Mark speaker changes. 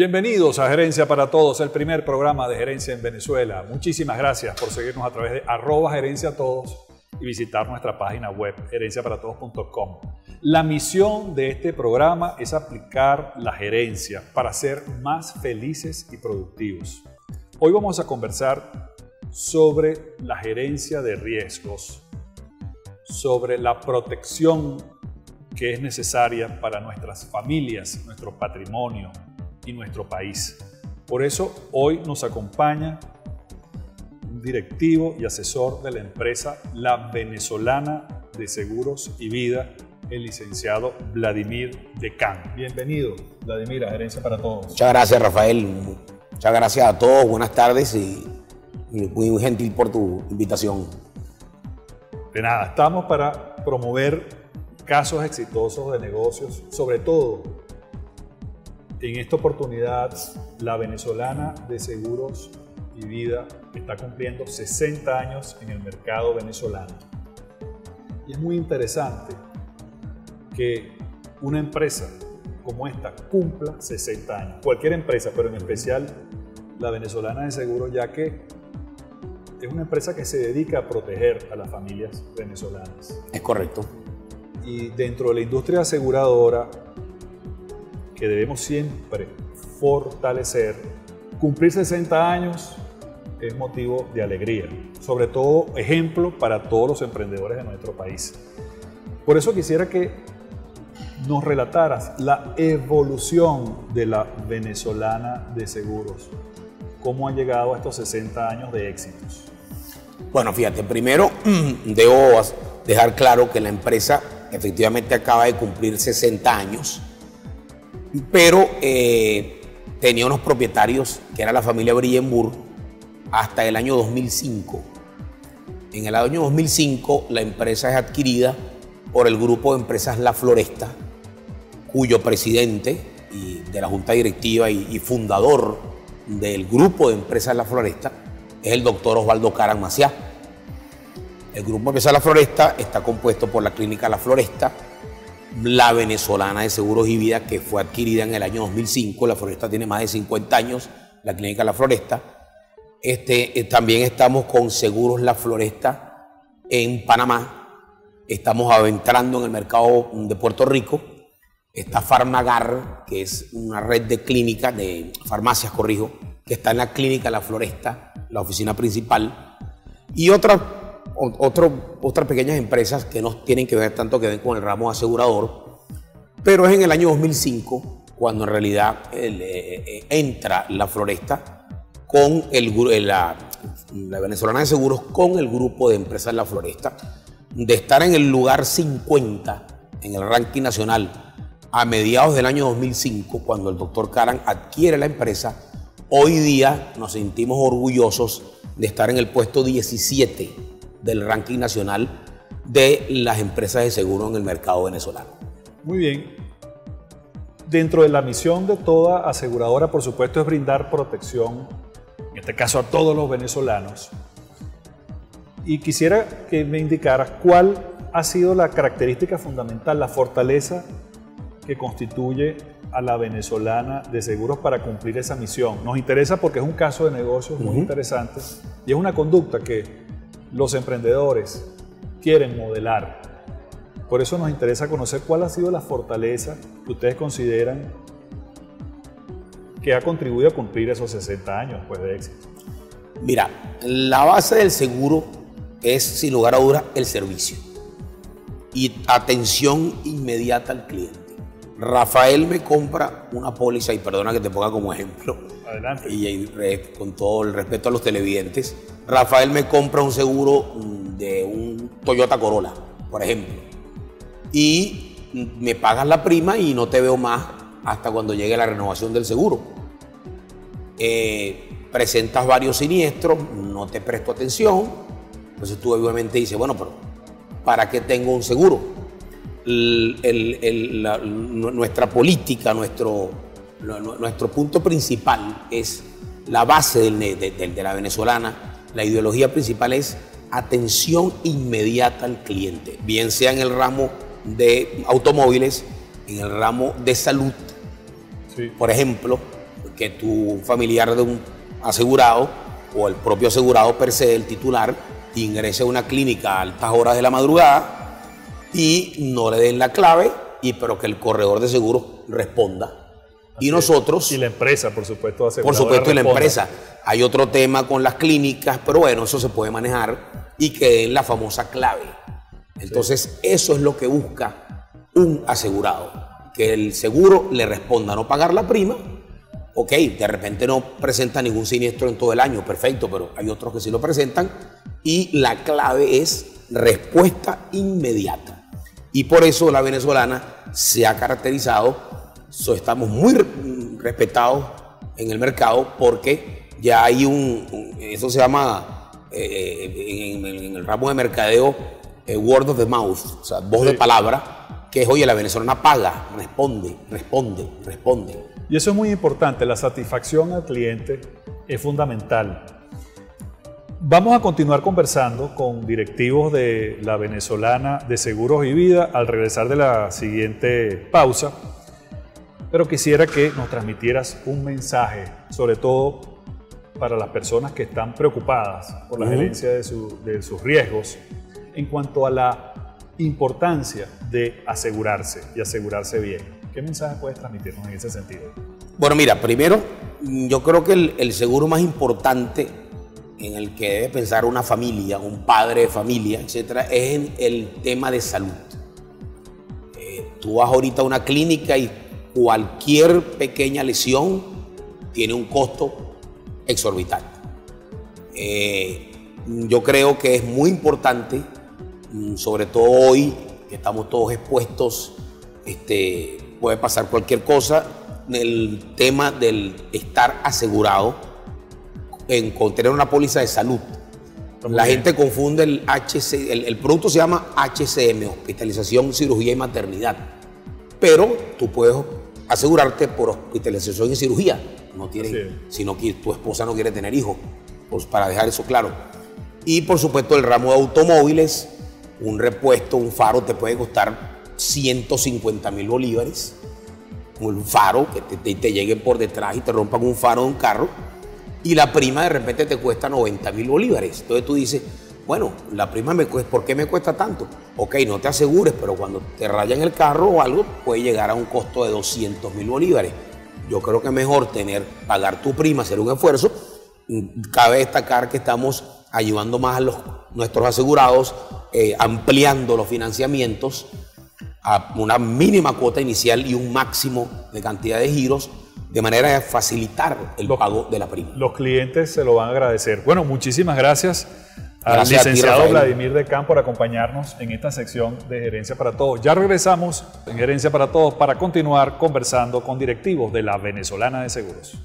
Speaker 1: Bienvenidos a Gerencia para Todos, el primer programa de gerencia en Venezuela. Muchísimas gracias por seguirnos a través de arroba gerencia todos y visitar nuestra página web gerenciaparatodos.com. La misión de este programa es aplicar la gerencia para ser más felices y productivos. Hoy vamos a conversar sobre la gerencia de riesgos, sobre la protección que es necesaria para nuestras familias, nuestro patrimonio y nuestro país. Por eso hoy nos acompaña un directivo y asesor de la empresa La Venezolana de Seguros y Vida, el licenciado Vladimir Decán. Bienvenido, Vladimir, a Gerencia para Todos.
Speaker 2: Muchas gracias, Rafael. Muchas gracias a todos. Buenas tardes y, y muy gentil por tu invitación.
Speaker 1: De nada, estamos para promover casos exitosos de negocios, sobre todo en esta oportunidad la venezolana de seguros y vida está cumpliendo 60 años en el mercado venezolano. Y es muy interesante que una empresa como esta cumpla 60 años. Cualquier empresa, pero en especial la venezolana de seguros, ya que es una empresa que se dedica a proteger a las familias venezolanas.
Speaker 2: Es correcto.
Speaker 1: Y dentro de la industria aseguradora, que debemos siempre fortalecer, cumplir 60 años es motivo de alegría, sobre todo ejemplo para todos los emprendedores de nuestro país. Por eso quisiera que nos relataras la evolución de la venezolana de seguros, cómo han llegado a estos 60 años de éxitos.
Speaker 2: Bueno, fíjate, primero debo dejar claro que la empresa efectivamente acaba de cumplir 60 años, pero eh, tenía unos propietarios que era la familia Brillenburg hasta el año 2005. En el año 2005 la empresa es adquirida por el grupo de empresas La Floresta, cuyo presidente y de la junta directiva y, y fundador del grupo de empresas La Floresta es el doctor Osvaldo Caran Maciá. El grupo de empresas La Floresta está compuesto por la clínica La Floresta, la venezolana de seguros y vida que fue adquirida en el año 2005. La Floresta tiene más de 50 años, la clínica La Floresta. Este, eh, también estamos con Seguros La Floresta en Panamá. Estamos adentrando en el mercado de Puerto Rico. Está Farmagar, que es una red de clínicas, de farmacias, corrijo, que está en la clínica La Floresta, la oficina principal. Y otras otro, otras pequeñas empresas que no tienen que ver tanto que ven con el ramo asegurador, pero es en el año 2005 cuando en realidad eh, eh, entra la floresta con el, la, la venezolana de seguros con el grupo de empresas La Floresta, de estar en el lugar 50 en el ranking nacional a mediados del año 2005, cuando el doctor Karan adquiere la empresa, hoy día nos sentimos orgullosos de estar en el puesto 17 del ranking nacional de las empresas de seguro en el mercado venezolano.
Speaker 1: Muy bien. Dentro de la misión de toda aseguradora, por supuesto, es brindar protección, en este caso a todos los venezolanos. Y quisiera que me indicaras cuál ha sido la característica fundamental, la fortaleza que constituye a la venezolana de seguros para cumplir esa misión. Nos interesa porque es un caso de negocios muy interesante y es una conducta que los emprendedores quieren modelar. Por eso nos interesa conocer cuál ha sido la fortaleza que ustedes consideran que ha contribuido a cumplir esos 60 años pues, de éxito.
Speaker 2: Mira, la base del seguro es, sin lugar a dudas, el servicio y atención inmediata al cliente. Rafael me compra una póliza, y perdona que te ponga como ejemplo,
Speaker 1: Adelante.
Speaker 2: y con todo el respeto a los televidentes, Rafael me compra un seguro de un Toyota Corolla, por ejemplo, y me pagas la prima y no te veo más hasta cuando llegue la renovación del seguro. Eh, presentas varios siniestros, no te presto atención, entonces tú obviamente dices, bueno, pero ¿para qué tengo un seguro? El, el, el, la, nuestra política, nuestro, nuestro punto principal es la base del, de, de, de la venezolana, la ideología principal es atención inmediata al cliente, bien sea en el ramo de automóviles, en el ramo de salud, sí. por ejemplo, que tu familiar de un asegurado o el propio asegurado per se, el titular, ingrese a una clínica a altas horas de la madrugada y no le den la clave, y pero que el corredor de seguros responda. y nosotros...
Speaker 1: Y la empresa, por supuesto,
Speaker 2: Por supuesto, y la empresa. Hay otro tema con las clínicas, pero bueno, eso se puede manejar y que den la famosa clave. Entonces, eso es lo que busca un asegurado, que el seguro le responda, no pagar la prima. Ok, de repente no presenta ningún siniestro en todo el año, perfecto, pero hay otros que sí lo presentan. Y la clave es respuesta inmediata. Y por eso la venezolana se ha caracterizado, estamos muy respetados en el mercado porque ya hay un, eso se llama eh, eh, en, el ramo de mercadeo eh, word of the mouth, o sea, voz de palabra, que es, oye, la venezolana paga, responde, responde, responde.
Speaker 1: Y eso es muy importante, la satisfacción al cliente es fundamental. Vamos a continuar conversando con directivos de la venezolana de Seguros y Vida al regresar de la siguiente pausa, pero quisiera que nos transmitieras un mensaje, sobre todo para las personas que están preocupadas por la gerencia de, de sus riesgos en cuanto a la importancia de asegurarse y asegurarse bien. ¿Qué mensaje puedes transmitirnos en ese sentido?
Speaker 2: Bueno, mira, primero, yo creo que el, seguro más importante en el que debe pensar una familia, un padre de familia, etcétera, es en el tema de salud. Eh, tú vas ahorita a una clínica y cualquier pequeña lesión tiene un costo exorbitante. Eh, yo creo que es muy importante, mm, sobre todo hoy, que estamos todos expuestos, este, puede pasar cualquier cosa, el tema del estar asegurado en tener una póliza de salud. La gente confunde el HC, el, producto se llama HCM, hospitalización, cirugía y maternidad. Pero tú puedes asegurarte por hospitalización y cirugía. No tiene, sino que tu esposa no quiere tener hijos, pues para dejar eso claro. Y por supuesto el ramo de automóviles, un repuesto, un faro te puede costar 150 mil bolívares. Un faro que te, te, te lleguen por detrás y te rompan un faro de un carro y la prima de repente te cuesta 90 mil bolívares. Entonces tú dices, bueno, la prima me cuesta, ¿por qué me cuesta tanto? Ok, no te asegures, pero cuando te rayan el carro o algo, puede llegar a un costo de 200 mil bolívares. Yo creo que es mejor tener, pagar tu prima, hacer un esfuerzo. Cabe destacar que estamos ayudando más a los, nuestros asegurados, eh, ampliando los financiamientos a una mínima cuota inicial y un máximo de cantidad de giros de manera de facilitar el pago de la prima.
Speaker 1: Los clientes se lo van a agradecer. Bueno, muchísimas gracias al licenciado Vladimir Decán por acompañarnos en esta sección de Gerencia para Todos. Ya regresamos en Gerencia para Todos para continuar conversando con directivos de la Venezolana de Seguros.